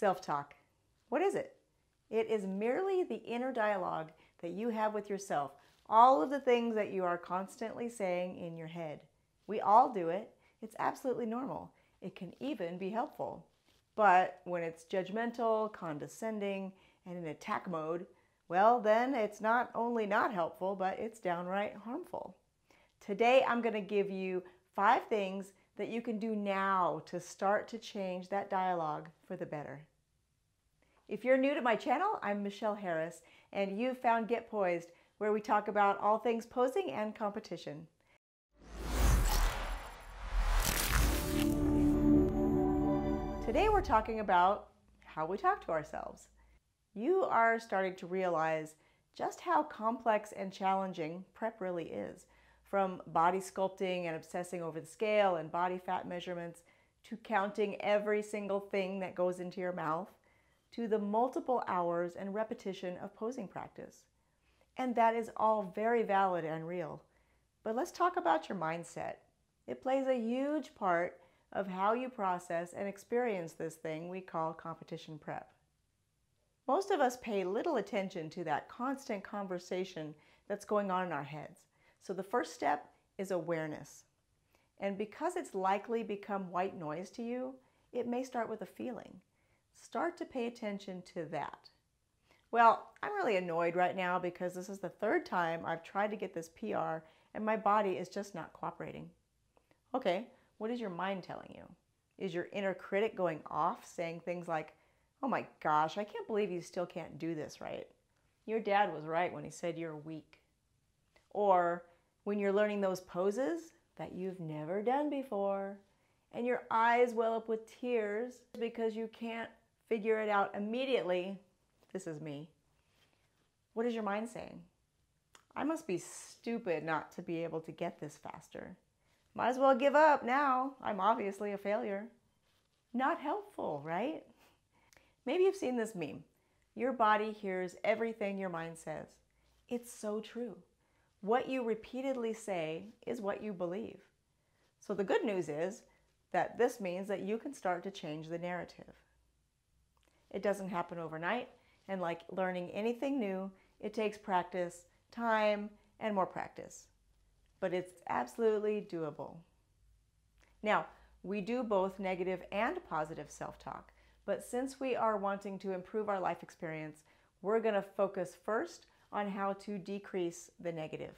Self talk. What is it? It is merely the inner dialogue that you have with yourself, all of the things that you are constantly saying in your head. We all do it. It's absolutely normal. It can even be helpful. But when it's judgmental, condescending, and in attack mode, well, then it's not only not helpful, but it's downright harmful. Today, I'm going to give you five things that you can do now to start to change that dialogue for the better. If you're new to my channel, I'm Michelle Harris, and you've found Get Poised, where we talk about all things posing and competition. Today, we're talking about how we talk to ourselves. You are starting to realize just how complex and challenging prep really is from body sculpting and obsessing over the scale and body fat measurements to counting every single thing that goes into your mouth to the multiple hours and repetition of posing practice. And that is all very valid and real. But let's talk about your mindset. It plays a huge part of how you process and experience this thing we call competition prep. Most of us pay little attention to that constant conversation that's going on in our heads. So the first step is awareness. And because it's likely become white noise to you, it may start with a feeling. Start to pay attention to that. Well, I'm really annoyed right now because this is the third time I've tried to get this PR and my body is just not cooperating. Okay, what is your mind telling you? Is your inner critic going off saying things like, oh my gosh, I can't believe you still can't do this right? Your dad was right when he said you're weak. Or when you're learning those poses that you've never done before and your eyes well up with tears because you can't figure it out immediately. This is me. What is your mind saying? I must be stupid not to be able to get this faster. Might as well give up now. I'm obviously a failure. Not helpful, right? Maybe you've seen this meme. Your body hears everything your mind says. It's so true. What you repeatedly say is what you believe. So the good news is that this means that you can start to change the narrative. It doesn't happen overnight, and like learning anything new, it takes practice, time, and more practice. But it's absolutely doable. Now, we do both negative and positive self talk, but since we are wanting to improve our life experience, we're going to focus first on how to decrease the negative.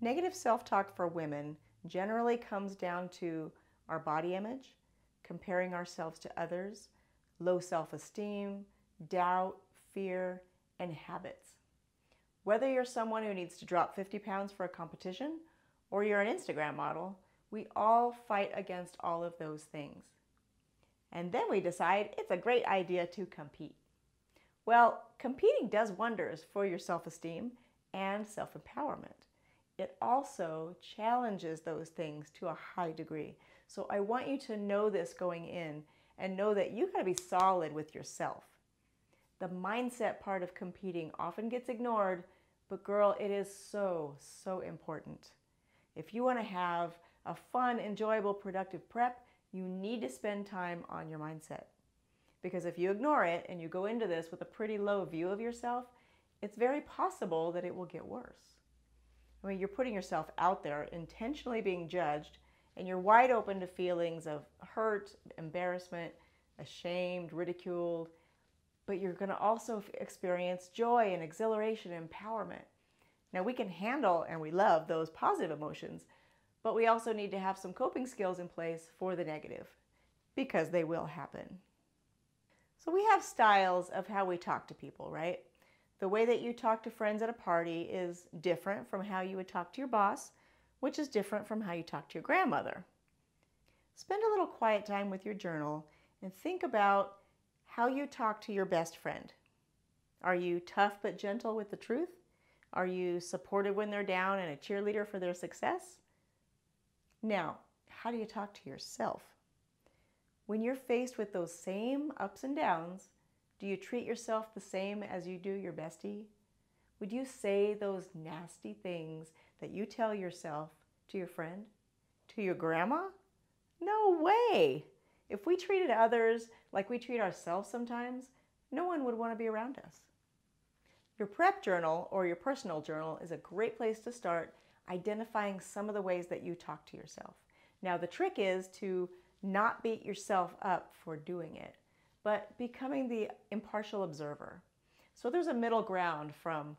Negative self talk for women generally comes down to our body image, comparing ourselves to others, low self esteem, doubt, fear, and habits. Whether you're someone who needs to drop 50 pounds for a competition or you're an Instagram model, we all fight against all of those things. And then we decide it's a great idea to compete. Well, competing does wonders for your self esteem and self empowerment. It also challenges those things to a high degree. So I want you to know this going in and know that you got to be solid with yourself. The mindset part of competing often gets ignored, but girl, it is so, so important. If you want to have a fun, enjoyable, productive prep, you need to spend time on your mindset. Because if you ignore it and you go into this with a pretty low view of yourself, it's very possible that it will get worse. I mean, you're putting yourself out there, intentionally being judged, and you're wide open to feelings of hurt, embarrassment, ashamed, ridiculed, but you're going to also experience joy and exhilaration and empowerment. Now, we can handle and we love those positive emotions, but we also need to have some coping skills in place for the negative because they will happen. So we have styles of how we talk to people, right? The way that you talk to friends at a party is different from how you would talk to your boss, which is different from how you talk to your grandmother. Spend a little quiet time with your journal and think about how you talk to your best friend. Are you tough but gentle with the truth? Are you supportive when they're down and a cheerleader for their success? Now, how do you talk to yourself? When you're faced with those same ups and downs, do you treat yourself the same as you do your bestie? Would you say those nasty things that you tell yourself to your friend? To your grandma? No way! If we treated others like we treat ourselves sometimes, no one would want to be around us. Your prep journal or your personal journal is a great place to start identifying some of the ways that you talk to yourself. Now, the trick is to not beat yourself up for doing it, but becoming the impartial observer. So there's a middle ground from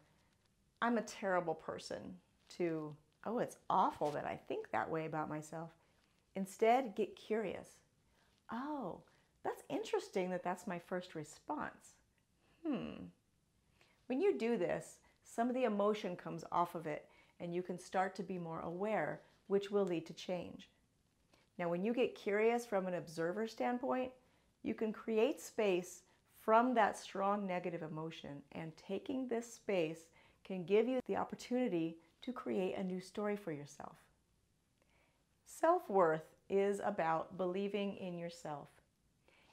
I'm a terrible person to oh, it's awful that I think that way about myself. Instead, get curious. Oh, that's interesting that that's my first response. Hmm. When you do this, some of the emotion comes off of it and you can start to be more aware, which will lead to change. Now, when you get curious from an observer standpoint, you can create space from that strong negative emotion, and taking this space can give you the opportunity to create a new story for yourself. Self worth is about believing in yourself.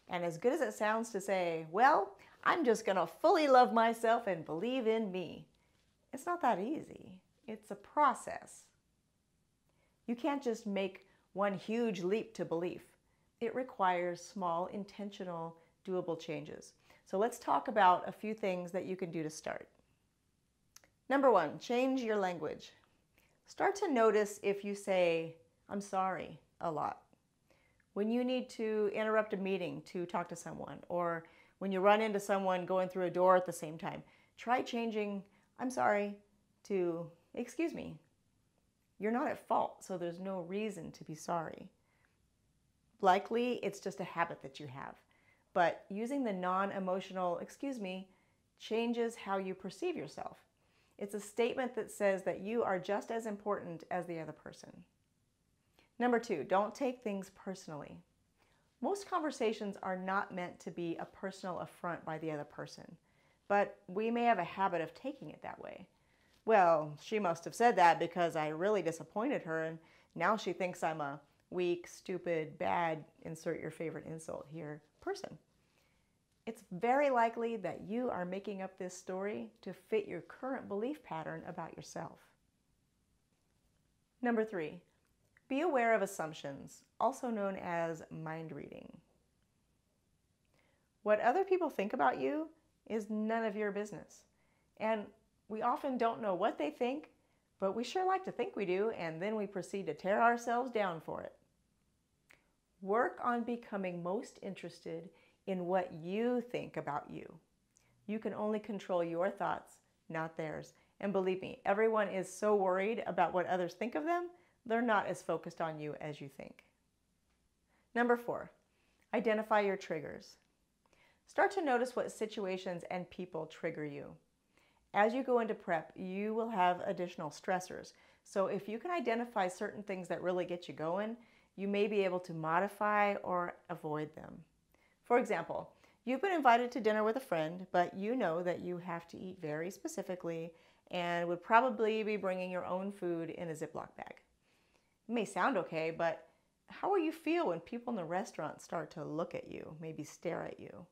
And as good as it sounds to say, well, I'm just going to fully love myself and believe in me, it's not that easy. It's a process. You can't just make one huge leap to belief. It requires small, intentional, doable changes. So let's talk about a few things that you can do to start. Number one, change your language. Start to notice if you say, I'm sorry, a lot. When you need to interrupt a meeting to talk to someone, or when you run into someone going through a door at the same time, try changing, I'm sorry, to, excuse me, you're not at fault, so there's no reason to be sorry. Likely, it's just a habit that you have. But using the non emotional, excuse me, changes how you perceive yourself. It's a statement that says that you are just as important as the other person. Number two, don't take things personally. Most conversations are not meant to be a personal affront by the other person, but we may have a habit of taking it that way. Well, she must have said that because I really disappointed her, and now she thinks I'm a weak, stupid, bad, insert your favorite insult here person. It's very likely that you are making up this story to fit your current belief pattern about yourself. Number three, be aware of assumptions, also known as mind reading. What other people think about you is none of your business. And we often don't know what they think, but we sure like to think we do, and then we proceed to tear ourselves down for it. Work on becoming most interested in what you think about you. You can only control your thoughts, not theirs. And believe me, everyone is so worried about what others think of them, they're not as focused on you as you think. Number four, identify your triggers. Start to notice what situations and people trigger you. As you go into prep, you will have additional stressors. So if you can identify certain things that really get you going, you may be able to modify or avoid them. For example, you've been invited to dinner with a friend, but you know that you have to eat very specifically and would probably be bringing your own food in a Ziploc bag. It may sound okay, but how will you feel when people in the restaurant start to look at you, maybe stare at you?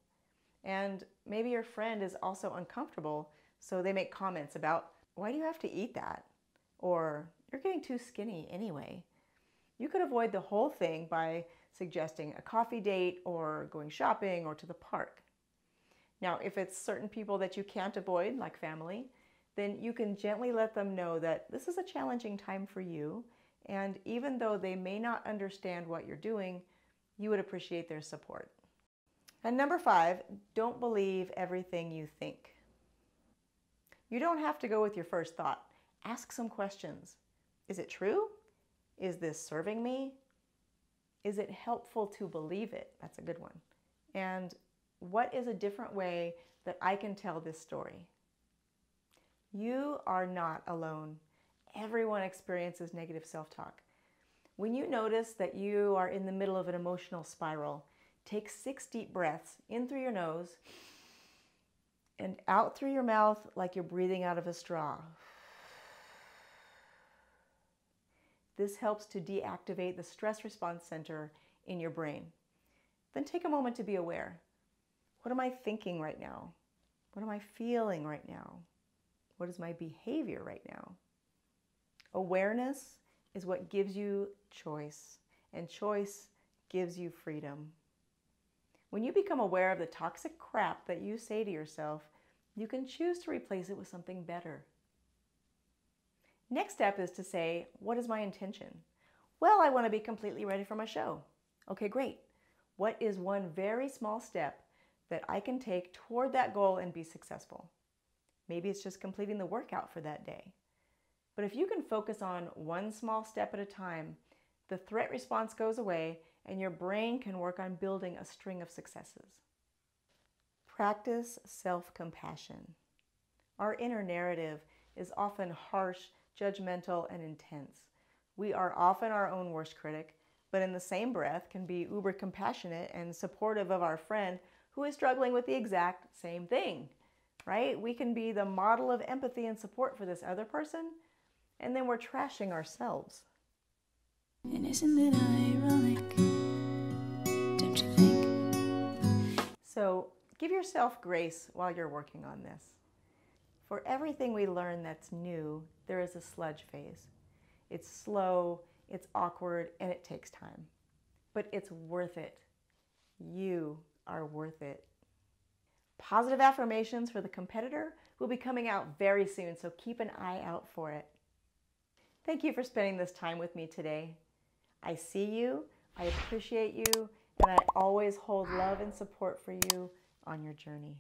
And maybe your friend is also uncomfortable so they make comments about, why do you have to eat that? Or, you're getting too skinny anyway. You could avoid the whole thing by suggesting a coffee date or going shopping or to the park. Now, if it's certain people that you can't avoid, like family, then you can gently let them know that this is a challenging time for you. And even though they may not understand what you're doing, you would appreciate their support. And number five, don't believe everything you think. You don't have to go with your first thought. Ask some questions. Is it true? Is this serving me? Is it helpful to believe it? That's a good one. And what is a different way that I can tell this story? You are not alone. Everyone experiences negative self talk. When you notice that you are in the middle of an emotional spiral, take six deep breaths in through your nose and out through your mouth like you're breathing out of a straw. This helps to deactivate the stress response center in your brain. Then take a moment to be aware. What am I thinking right now? What am I feeling right now? What is my behavior right now? Awareness is what gives you choice, and choice gives you freedom. When you become aware of the toxic crap that you say to yourself, you can choose to replace it with something better. Next step is to say, What is my intention? Well, I want to be completely ready for my show. Okay, great. What is one very small step that I can take toward that goal and be successful? Maybe it's just completing the workout for that day. But if you can focus on one small step at a time, the threat response goes away and your brain can work on building a string of successes. Practice self compassion. Our inner narrative is often harsh, judgmental, and intense. We are often our own worst critic, but in the same breath can be uber compassionate and supportive of our friend who is struggling with the exact same thing, right? We can be the model of empathy and support for this other person, and then we're trashing ourselves. And isn't it ironic? Yourself grace while you're working on this. For everything we learn that's new, there is a sludge phase. It's slow, it's awkward, and it takes time. But it's worth it. You are worth it. Positive affirmations for the competitor will be coming out very soon, so keep an eye out for it. Thank you for spending this time with me today. I see you, I appreciate you, and I always hold love and support for you on your journey.